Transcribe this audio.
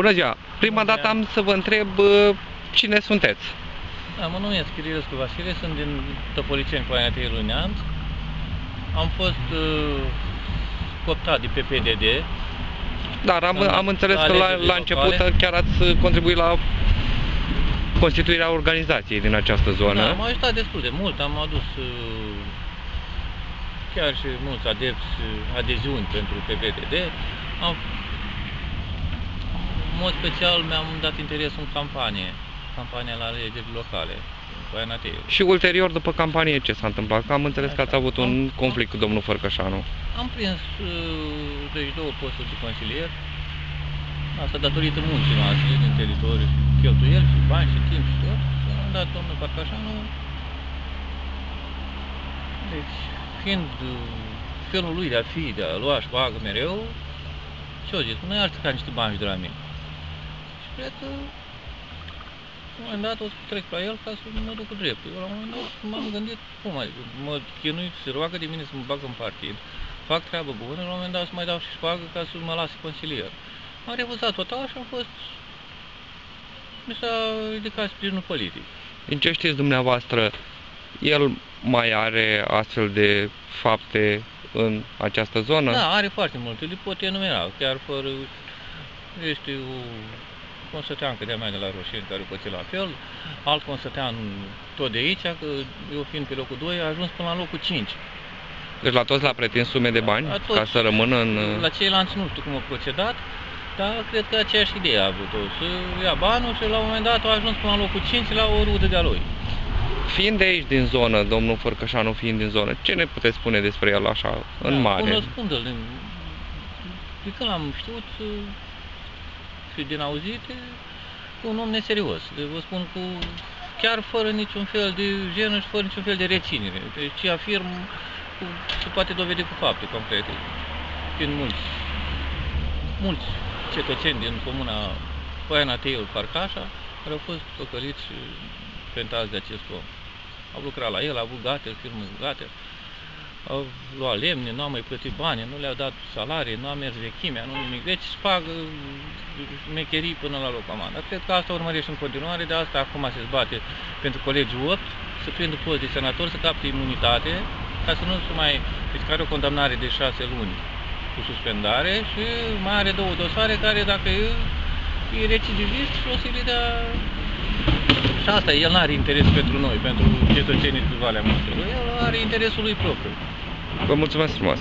Bună ziua! Prima Bună dată ziua. am să vă întreb uh, cine sunteți. Da, mă numesc Chirirescu Vasile, sunt din Tăpoliceni, Coainatei lui Neamț. Am fost uh, cooptat de PPDD. Dar am, În am înțeles că la, alegerile la început locale. chiar ați uh, contribuit la constituirea organizației din această zonă. Da, am ajutat destul de mult, am adus uh, chiar și mulți adepți, uh, adeziuni pentru PPDD. Am, în mod special mi-am dat interes în campanie, campania la alegerile locale, în Coainatei. Și ulterior, după campanie, ce s-a întâmplat? Că am înțeles că ați Așa. avut un Am- conflict cu domnul Fărcășanu. Am prins uh, deci două posturi de consilier, asta datorită muncii noastre din teritoriu, și cheltuieli și bani și timp și tot. Și la un moment dat domnul Parcașanu, deci fiind uh, felul lui de a fi, de a lua și bagă mereu, ce-o zis? Nu i ca niște bani de la mine. Și cred că la un moment dat o să trec la el ca să mă duc cu dreptul. Eu la un moment dat m-am gândit, cum adică, mă chinui, se roagă de mine să mă bag în partid, fac treabă bună, la un moment dat să mai dau și șpagă ca să mă lase consilier. Am refuzat total și am fost... Mi s-a ridicat sprijinul politic. Din ce știți dumneavoastră, el mai are astfel de fapte în această zonă? Da, are foarte multe, le pot enumera, chiar fără... Este o consătean de mea de la Roșeni care o pățit la fel, alt consătean tot de aici, că eu fiind pe locul 2, a ajuns până la locul 5. Deci la toți l-a pretins sume de bani La ca toți. să rămână în... La ceilalți nu știu cum a procedat, dar cred că aceeași idee a avut-o. Să ia banul și la un moment dat a ajuns până la locul 5 la o rudă de-a lui. Fiind de aici din zonă, domnul Fărcășanu fiind din zonă, ce ne puteți spune despre el așa, în Da, mare? Cunoscându-l, din, de când l-am știut uh, și din auzite, un om neserios. De- Vă spun cu chiar fără niciun fel de jenă și fără niciun fel de reținere. Deci ce afirm cu, se poate dovedi cu fapte concrete. Fiind mulți, mulți cetățeni din comuna Poiana Teiul Farcașa, care au fost păcăliți și pentați de acest om. Au lucrat la el, a avut gater, firmă gater, au luat lemne, nu au mai plătit bani, nu le-au dat salarii, nu a mers vechimea, nu nimic. Deci își pagă mecherii până la locomandă. Dar cred că asta urmărește în continuare, de asta acum se zbate pentru colegii 8 să prindă post de senator, să capte imunitate, ca să nu se mai... Deci care o condamnare de 6 luni cu suspendare și mai are două dosare care dacă e, e recidivist și o să le dea și asta, el nu are interes pentru noi, pentru cetățenii din Valea Muntelui, el are interesul lui propriu. Vă mulțumesc frumos!